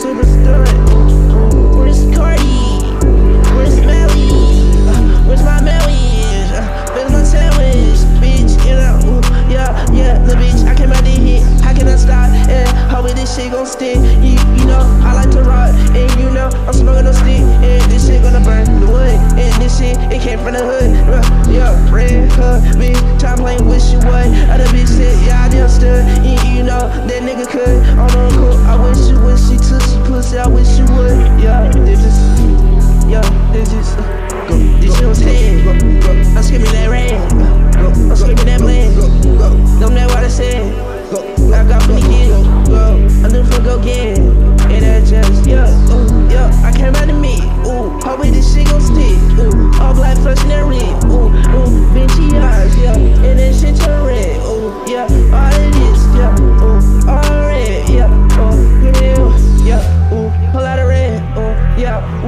superstar. Where's Cardi? Where's Melly? Uh, where's my Melly? Uh, where's my sandwich? Bitch, you know, ooh, yeah, yeah, the bitch. I came out the heat. How can I stop? And how is this shit gon' stick. You, you know, I like to rock. And you know, I'm smoking no stick. And this shit gonna burn the wood. And this shit, it came from the hood. Uh, yeah, red hood, bitch. Time playing with you, what? Other bitch said, yeah, I just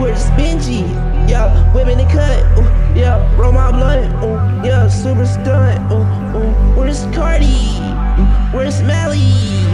we're. Yeah, women they cut. Ooh, yeah, roll my blood. Ooh, yeah, super stunt. Ooh, ooh, where's Cardi? Where's Melly?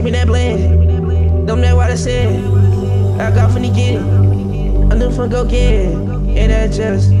gripping that blend. Don't know what I said. I got finna get it. I'm the fun go get it. And I just.